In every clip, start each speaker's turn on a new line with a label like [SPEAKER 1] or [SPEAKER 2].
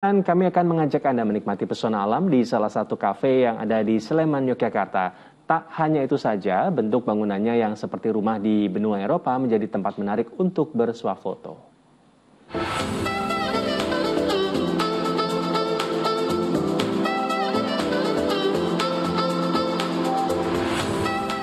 [SPEAKER 1] Dan kami akan mengajak Anda menikmati pesona alam di salah satu kafe yang ada di Sleman, Yogyakarta. Tak hanya itu saja, bentuk bangunannya yang seperti rumah di benua Eropa menjadi tempat menarik untuk bersuah foto.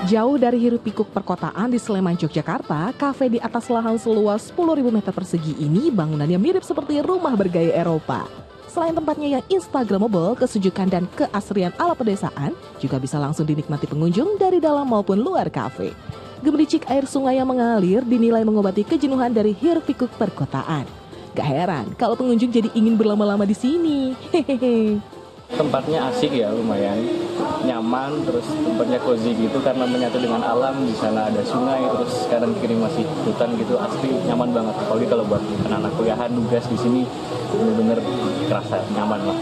[SPEAKER 2] Jauh dari hiruk pikuk perkotaan di Sleman, Yogyakarta, kafe di atas lahan seluas 10.000 meter persegi ini bangunannya mirip seperti rumah bergaya Eropa. Selain tempatnya yang instagramable, kesejukan dan keasrian ala pedesaan juga bisa langsung dinikmati pengunjung dari dalam maupun luar kafe. Gemericik air sungai yang mengalir dinilai mengobati kejenuhan dari hiruk pikuk perkotaan. Gak heran kalau pengunjung jadi ingin berlama-lama di sini. Hehehe.
[SPEAKER 3] Tempatnya asik ya, lumayan nyaman, terus tempatnya cozy gitu karena menyatu dengan alam. Di sana ada sungai, terus sekarang kiri masih hutan gitu, asli nyaman banget. Apalagi kalau buat anak-anak kuliahan, nugas di sini bener-bener kerasa nyaman lah.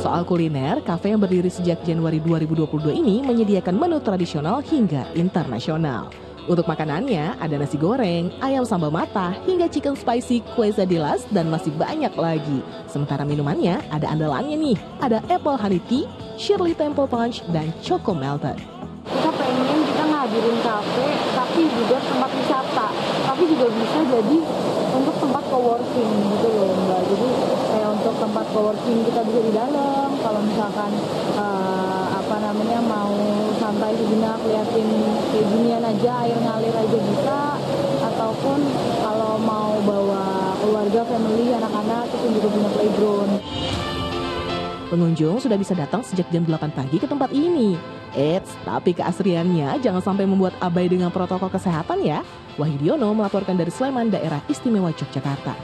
[SPEAKER 2] Soal kuliner, kafe yang berdiri sejak Januari 2022 ini menyediakan menu tradisional hingga internasional. Untuk makanannya ada nasi goreng, ayam sambal mata, hingga chicken spicy quesadillas dan masih banyak lagi. Sementara minumannya ada andalannya nih, ada apple honey tea, Shirley Temple Punch, dan Choco Melted.
[SPEAKER 4] Kita pengen kita ngadirin kafe, tapi juga tempat wisata, tapi juga bisa jadi untuk tempat coworking gitu loh mbak. Jadi kayak untuk tempat coworking kita bisa di dalam, kalau misalkan uh, apa namanya mau santai sejenak liatin kayak ginian aja air ngalir aja bisa ataupun kalau mau bawa keluarga family anak-anak itu juga punya playground
[SPEAKER 2] Pengunjung sudah bisa datang sejak jam 8 pagi ke tempat ini. Eits, tapi keasriannya jangan sampai membuat abai dengan protokol kesehatan ya. Wahidiono melaporkan dari Sleman, daerah istimewa Yogyakarta.